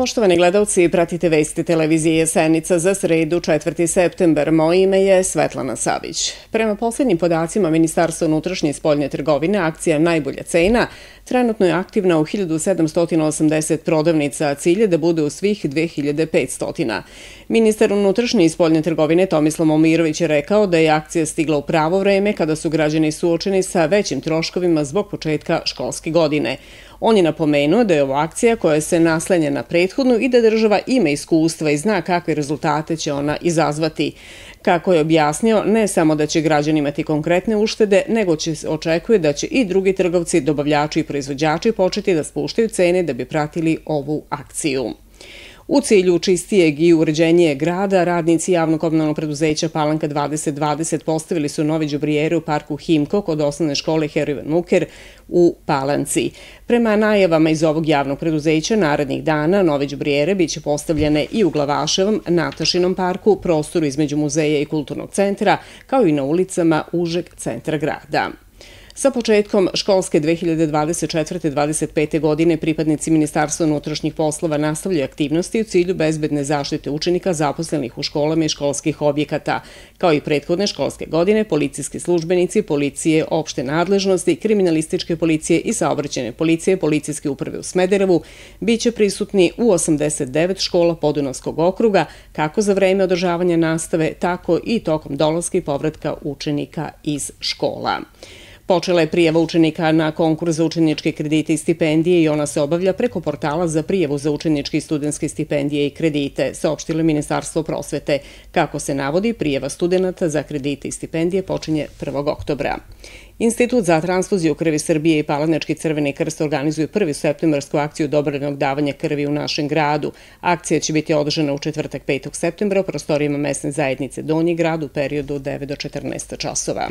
Poštovani gledalci, pratite vesti televizije Jesenica za sredu 4. september. Moje ime je Svetlana Savić. Prema posljednjim podacima Ministarstva unutrašnje i spoljne trgovine, akcija Najbolja cena trenutno je aktivna u 1780 prodavnica, a cilje da bude u svih 2500. Ministar unutrašnje i spoljne trgovine Tomislav Momirović je rekao da je akcija stigla u pravo vreme kada su građani suočeni sa većim troškovima zbog početka školske godine. On je napomenuo da je ovo akcija koja se naslenja na prethodnu i da država ima iskustva i zna kakve rezultate će ona izazvati. Kako je objasnio, ne samo da će građani imati konkretne uštede, nego će se očekuje da će i drugi trgovci, dobavljači i proizvođači početi da spuštaju cene da bi pratili ovu akciju. U cilju čistijeg i uređenije grada, radnici javnog komunalnog preduzeća Palanka 2020 postavili su nove džubrijere u parku Himko kod osnovne škole Herivan Muker u Palanci. Prema najavama iz ovog javnog preduzeća, narednih dana nove džubrijere biće postavljene i u Glavaševom, Natašinom parku, prostoru između muzeja i kulturnog centra, kao i na ulicama užeg centra grada. Sa početkom školske 2024-2025. godine pripadnici Ministarstva unutrašnjih poslova nastavljaju aktivnosti u cilju bezbedne zaštite učenika zaposlenih u školama i školskih objekata. Kao i prethodne školske godine, policijski službenici, policije opšte nadležnosti, kriminalističke policije i saobraćene policije, policijske uprave u Smederevu, bit će prisutni u 89 škola Podunovskog okruga, kako za vreme održavanja nastave, tako i tokom dolaska i povratka učenika iz škola. Počela je prijava učenika na konkurs za učeničke kredite i stipendije i ona se obavlja preko portala za prijevu za učeničke i studenske stipendije i kredite, saopštilo Ministarstvo prosvete. Kako se navodi, prijeva studenta za kredite i stipendije počinje 1. oktobra. Institut za transfuziju krvi Srbije i Palanečki crveni krst organizuju prvi septembarsku akciju dobrovoljnog davanja krvi u našem gradu. Akcija će biti održana u četvrtak 5. septembra u prostorijama mesne zajednice Donji grad u periodu 9 do 14 časova.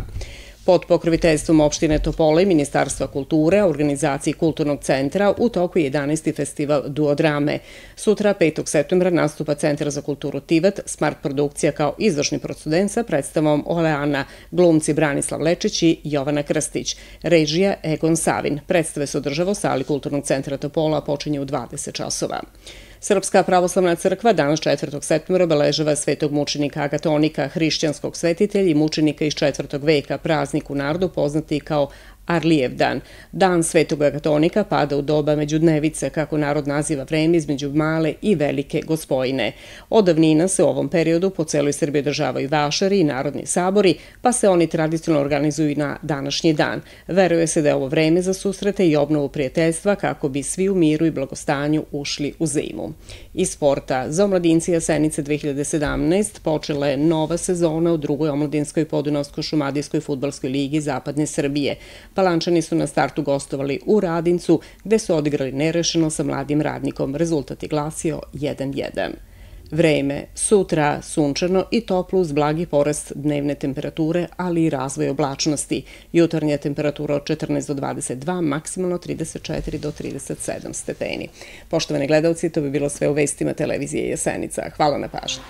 Pod pokroviteljstvom opštine Topole i Ministarstva kulture, organizaciji Kulturnog centra, u toku je 11. festival Duodrame. Sutra, 5. septembra, nastupa Centar za kulturu Tivat, Smart produkcija kao izvršni procedent sa predstavom Oleana, glumci Branislav Lečić i Jovana Krstić. Režija Egon Savin. Predstave se održava u sali Kulturnog centra Topola, počinje u 20 časova. Srpska pravoslavna crkva danas 4. septembra obeležava svetog mučenika Agatonika, hrišćanskog svetitelja i mučenika iz 4. veka, praznik u narodu poznati kao Arlijev dan. Dan Svetog Agatonika pada u doba međudnevice, kako narod naziva vreme između male i velike gospojine. Od davnina se u ovom periodu po celoj Srbiji državaju vašari i narodni sabori, pa se oni tradicionalno organizuju na današnji dan. Veruje se da je ovo vreme za susrete i obnovu prijateljstva kako bi svi u miru i blagostanju ušli u zimu. Iz sporta za omladinci Jasenice 2017 počela je nova sezona u drugoj omladinskoj podunovsko-šumadijskoj futbalskoj ligi Zapadne Srbije. Palančani su na startu gostovali u Radincu, gde su odigrali nerešeno sa mladim radnikom. Rezultat je glasio 1-1. Vreme, sutra sunčano i toplo uz blagi porast dnevne temperature, ali i razvoj oblačnosti. Jutarnja temperatura od 14 do 22, maksimalno 34 do 37 stepeni. Poštovane gledalci, to bi bilo sve u vestima televizije Jesenica. Hvala na pažnju.